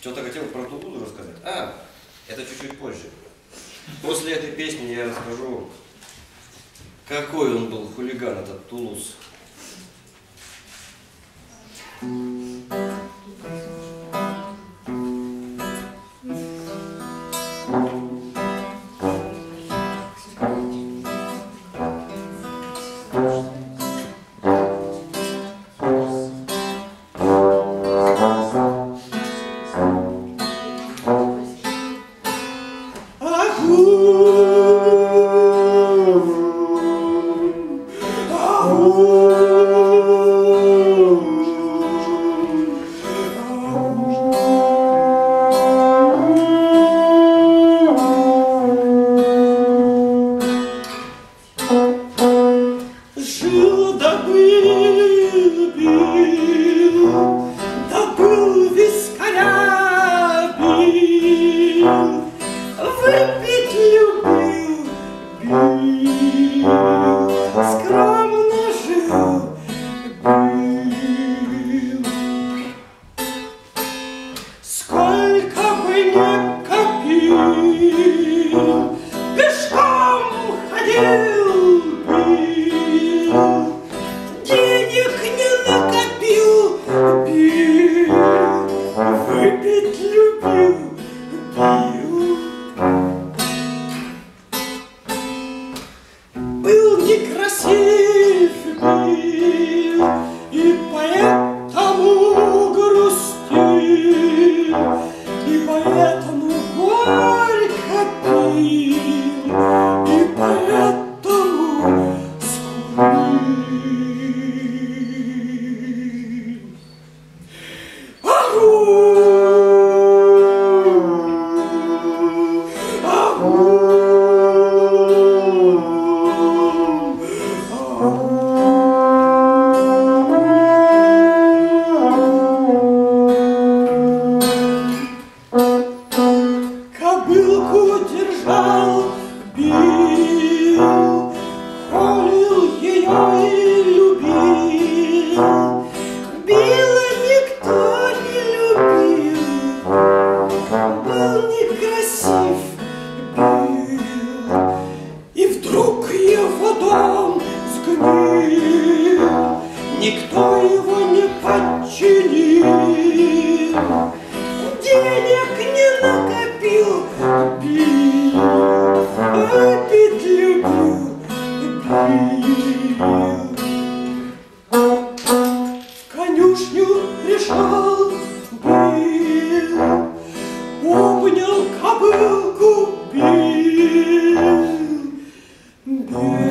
Что-то хотел про Тулузу рассказать? А, это чуть-чуть позже. После этой песни я расскажу, какой он был хулиган, этот Тулуз. Жил выпить любил, бил, скромно жил, бил. Сколько бы ни копил, пешком ходил, бил, денег не накопил, бил, выпить любил, поэтому горько пил, и поэтому скулил. Никто его не подчинил, денег не накопил, бил, опять любил, бил. В конюшню пришел, бил, помнил кобылку, бил, бил.